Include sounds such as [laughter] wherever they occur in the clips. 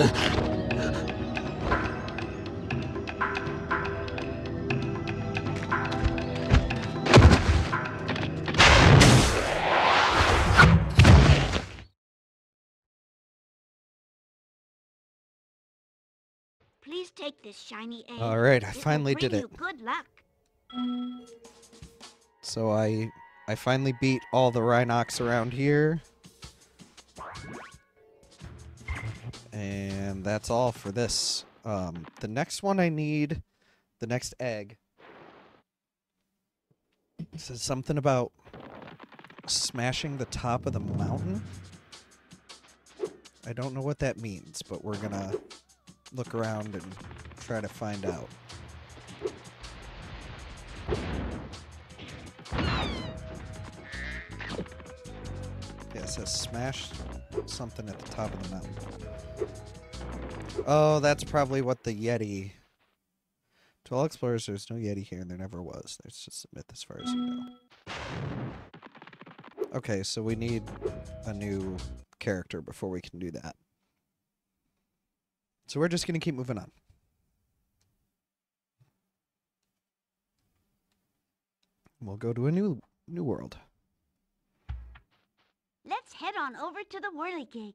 Please take this shiny egg. All right, I It finally did it. Good luck. So I I finally beat all the Rhinox around here. And that's all for this. Um, the next one I need, the next egg, says something about smashing the top of the mountain. I don't know what that means, but we're gonna look around and try to find out. Yeah, it says smash something at the top of the mountain. Oh, that's probably what the Yeti. To all explorers, there's no Yeti here, and there never was. There's just a myth as far as you know. Okay, so we need a new character before we can do that. So we're just gonna keep moving on. We'll go to a new new world. Let's head on over to the whirligig.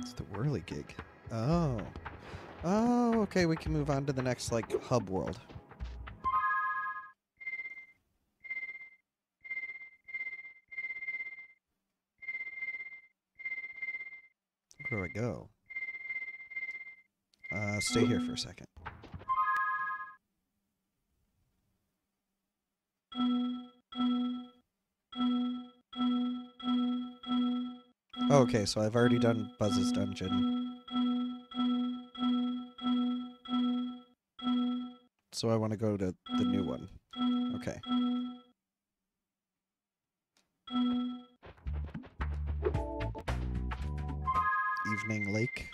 It's the whirly gig. Oh. Oh, okay, we can move on to the next like hub world. Where do I go? Uh, stay here for a second. Okay, so I've already done Buzz's dungeon. So I want to go to the new one. Okay. Evening Lake.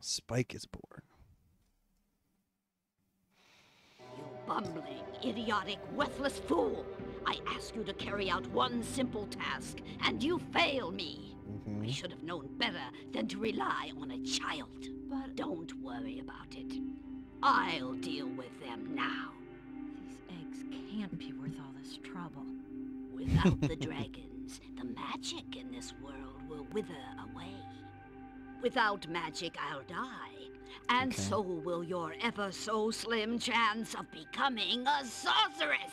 Spike is born. You bumbling, idiotic, worthless fool! I ask you to carry out one simple task, and you fail me. Hmm I should have known better than to rely on a child. But don't worry about it. I'll deal with them now. These eggs can't be worth all this trouble. Without the [laughs] dragons, the magic in this world will wither away. Without magic, I'll die. And Okay. so will your ever so slim chance of becoming a sorceress.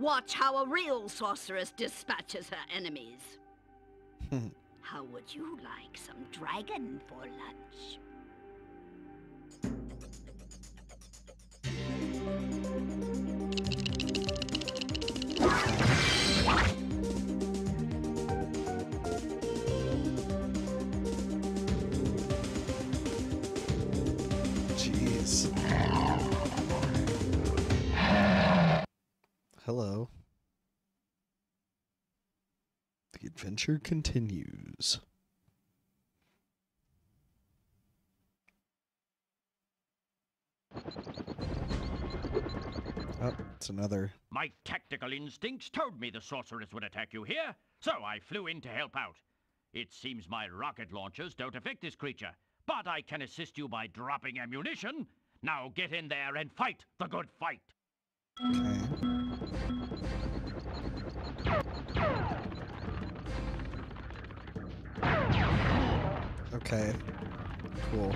Watch how a real sorceress dispatches her enemies. Hmm. how would you like some dragon for lunch? Hello. The adventure continues. Oh, it's another. My tactical instincts told me the sorceress would attack you here, so I flew in to help out. It seems my rocket launchers don't affect this creature, but I can assist you by dropping ammunition. Now get in there and fight the good fight. Okay. Okay. Cool.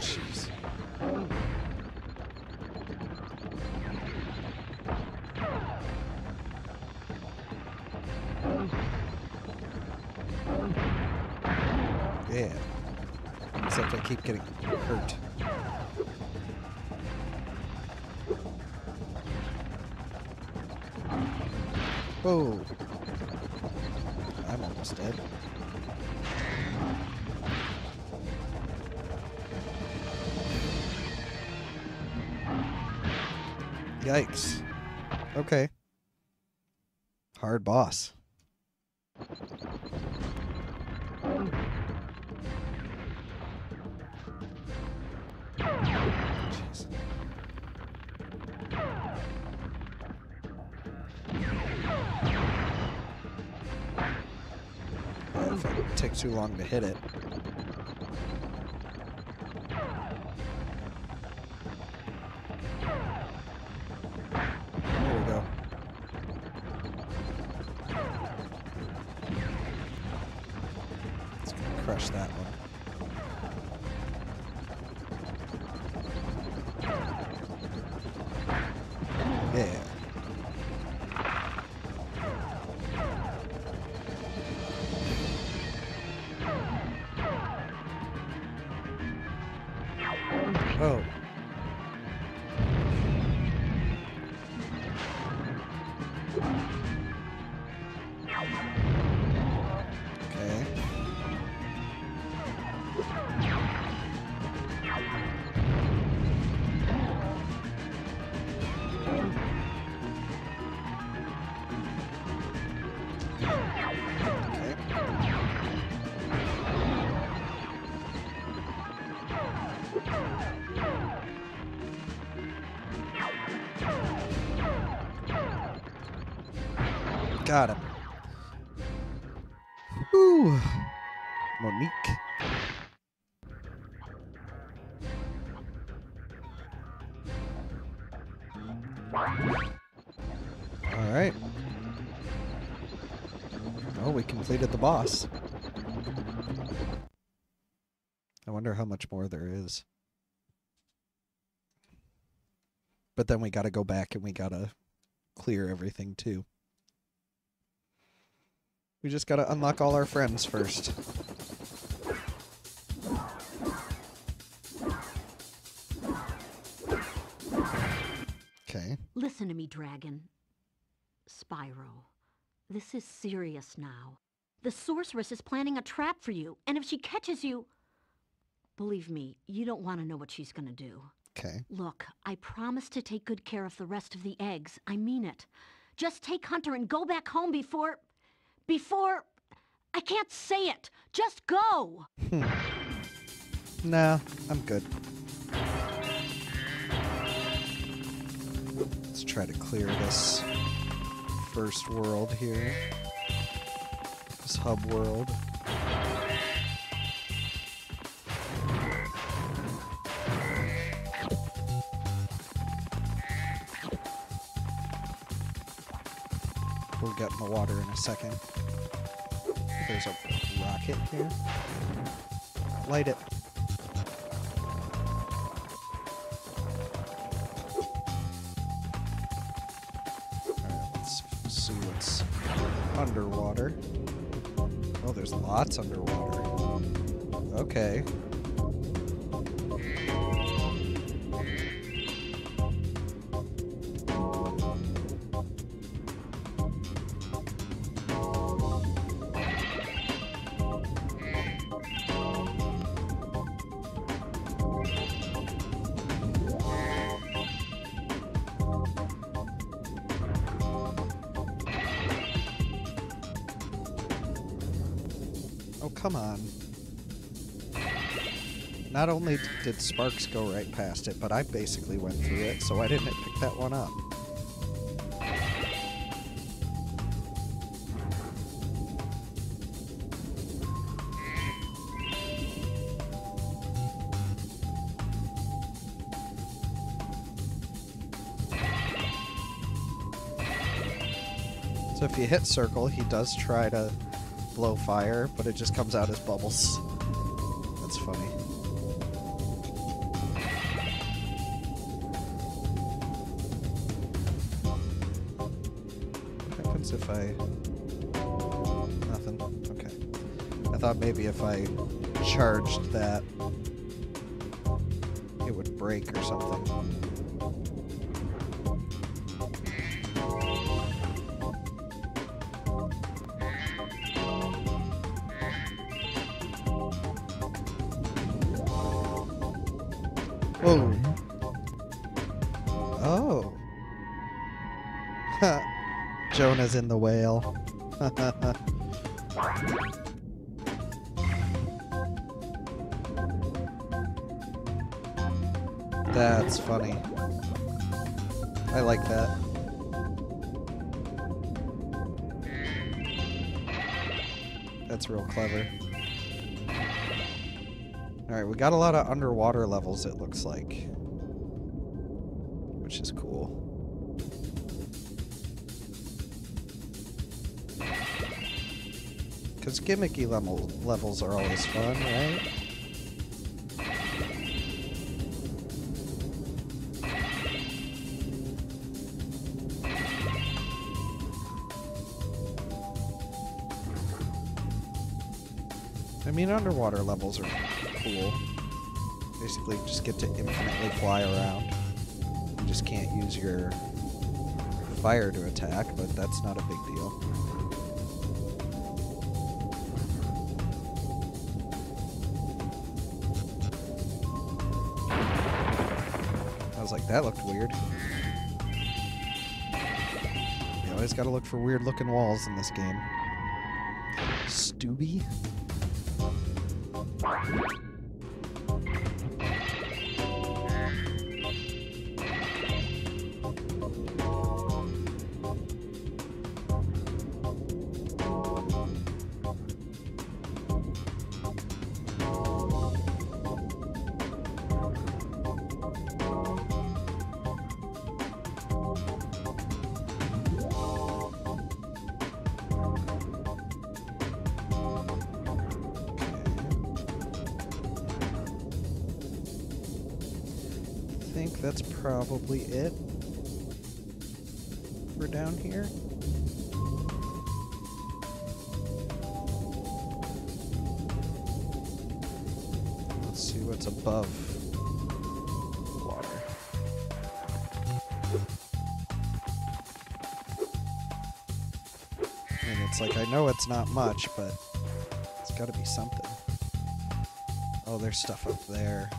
Jeez. Yeah. Except I keep getting hurt. Whoa. I'm almost dead. Yikes. Okay. Hard boss. Jeez. Takes too long to hit it. Ooh. Monique. All right. Oh, we completed the boss. I wonder how much more there is. But then we got to go back and we got to clear everything too. We just got to unlock all our friends first. Okay. Listen to me, Dragon. Spyro, this is serious now. The sorceress is planning a trap for you, and if she catches you... Believe me, you don't want to know what she's gonna do. Okay. Look, I promise to take good care of the rest of the eggs. I mean it. Just take Hunter and go back home before... Before... I can't say it. Just go! Hmm. Nah, I'm good. Let's try to clear this first world here. This hub world. Get in the water in a second. There's a rocket here. Light it. Alright, let's see what's underwater. Oh, there's lots underwater. Okay. Not only did Sparx go right past it, but I basically went through it, so I didn't it pick that one up. So if you hit circle, he does try to blow fire, but it just comes out as bubbles. Thought maybe if I charged that, it would break or something. Whoa. Oh. [laughs] Jonah's in the whale. [laughs] That's funny. I like that. That's real clever. Alright, we got a lot of underwater levels, it looks like. Which is cool. Because gimmicky level levels are always fun, right? Mean, underwater levels are cool. Basically, just get to infinitely fly around. You just can't use your fire to attack, but that's not a big deal. I was like, that looked weird. You always gotta look for weird looking walls in this game. Stubby? I think that's probably it for down here. Let's see what's above water. I it's like I know it's not much, but it's got to be something. Oh, there's stuff up there.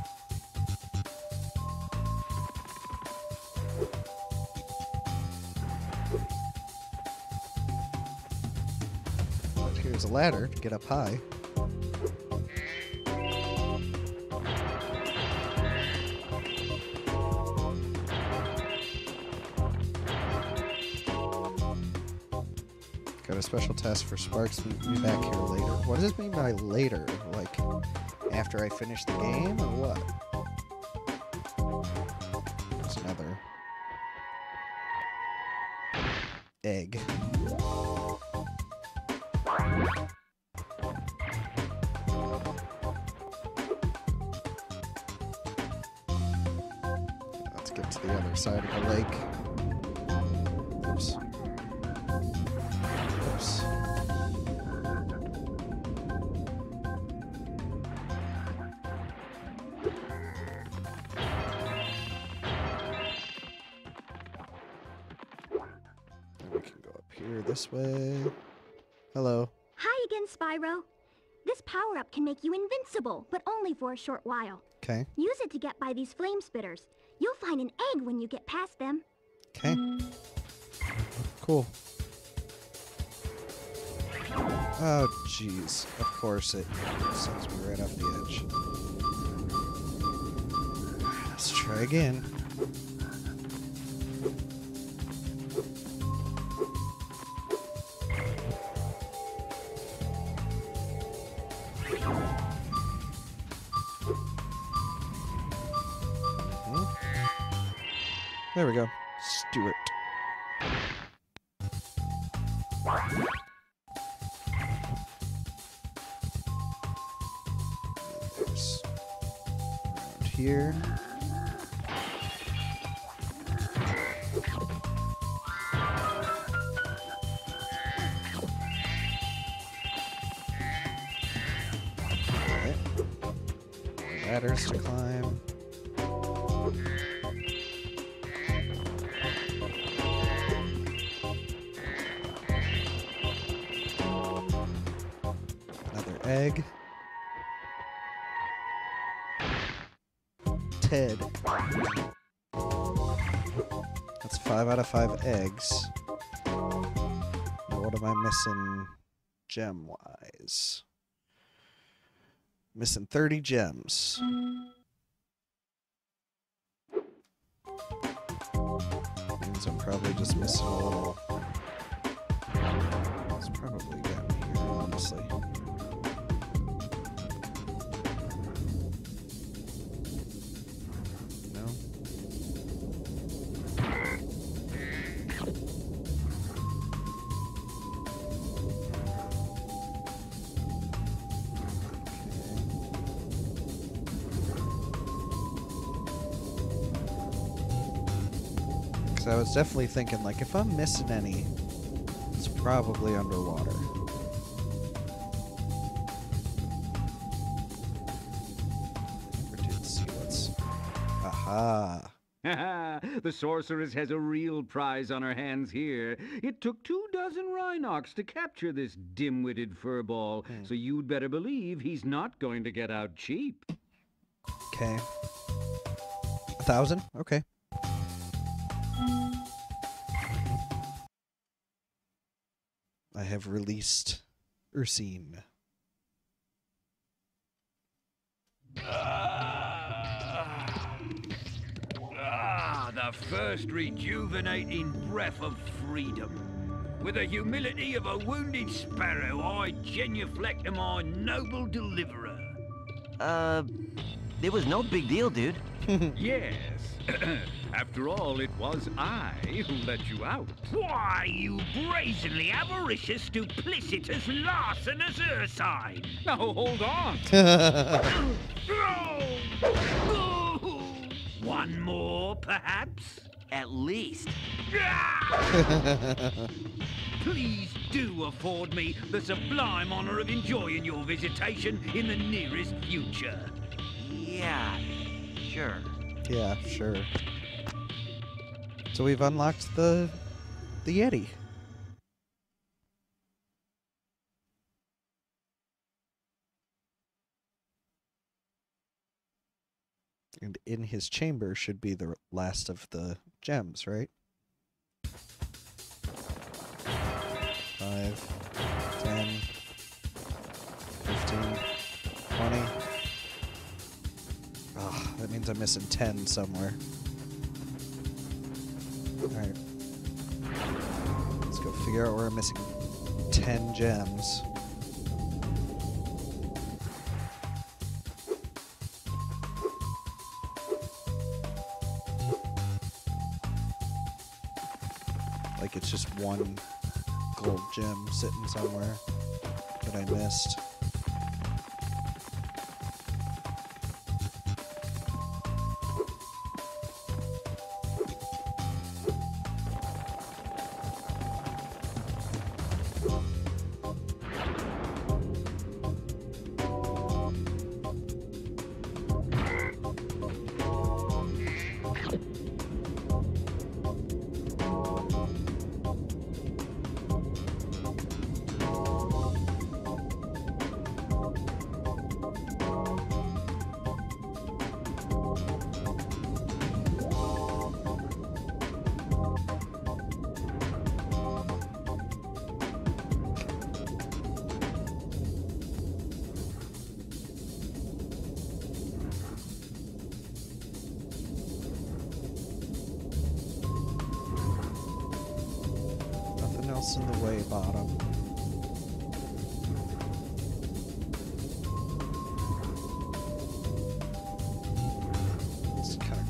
Here's a ladder to get up high. Got a special test for Sparx. Meet me back here later. What does this mean by later? Like after I finish the game or what? This way. Hello. Hi again, Spyro. This power-up can make you invincible, but only for a short while. Okay. Use it to get by these flame spitters. You'll find an egg when you get past them. Okay. Cool. Oh, jeez. Of course it sends me right off the edge. Let's try again. There we go. Stuart. Egg. Ted. That's five out of five eggs. What am I missing gem wise? Missing 30 gems. Means I'm probably just missing a little. It's probably down here, honestly. Because I was definitely thinking, like, if I'm missing any, it's probably underwater. Never did see what's. Aha! [laughs] the sorceress has a real prize on her hands here. It took two dozen Rhinox to capture this dim-witted furball, hmm. so you'd better believe he's not going to get out cheap. Okay. A thousand? Okay. I have released Ursine. Ah, the first rejuvenating breath of freedom. With the humility of a wounded sparrow, I genuflect to my noble deliverer. Uh, it was no big deal, dude. [laughs] Yes. [coughs] After all, it was I who let you out. Why, you brazenly avaricious, duplicitous, larcenous Ursine! Now, hold on. [laughs] [laughs] One more, perhaps? At least. [laughs] Please do afford me the sublime honor of enjoying your visitation in the nearest future. Yeah, sure. Yeah, sure. So we've unlocked the the Yeti. And in his chamber should be the last of the gems, right? Five, that means I'm missing ten somewhere. Alright. Let's go figure out where I'm missing 10 gems. Like it's just one gold gem sitting somewhere that I missed.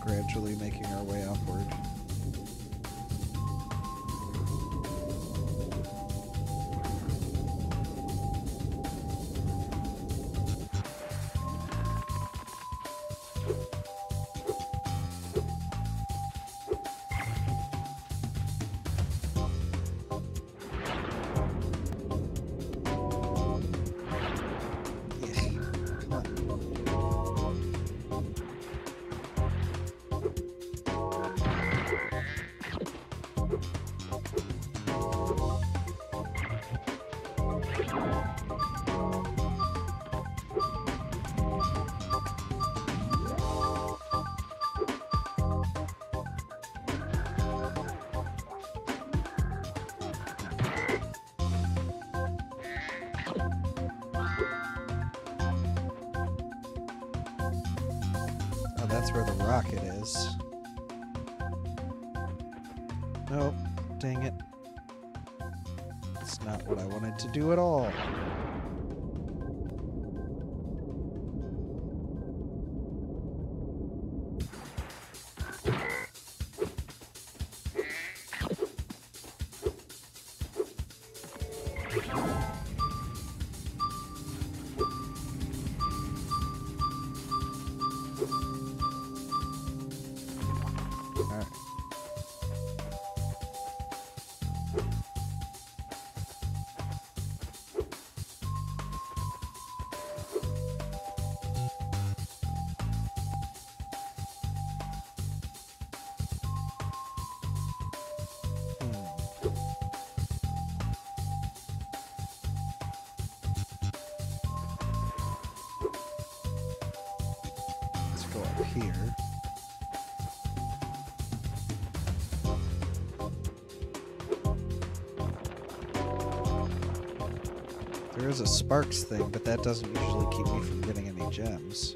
Gradually making our way upward. That's where the rocket is. Nope. Dang it. It's not what I wanted to do at all. Alright. Hmm. here. There is a Sparx thing, but that doesn't usually keep me from getting any gems.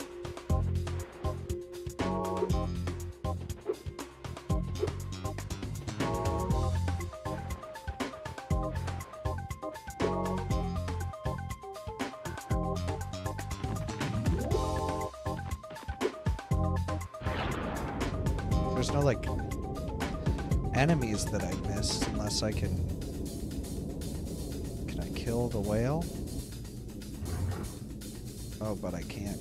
There's no like enemies that I missed unless I can kill the whale? Oh, but I can't.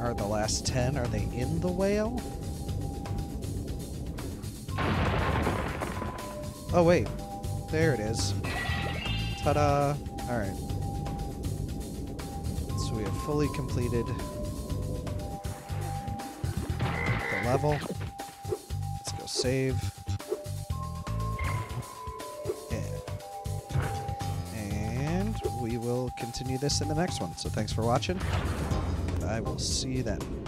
Are the last 10 are they in the whale? Oh wait. There it is. Ta-da. All right. So we have fully completed the level. Let's go save. Continue this in the next one. So thanks for watching. I will see you then.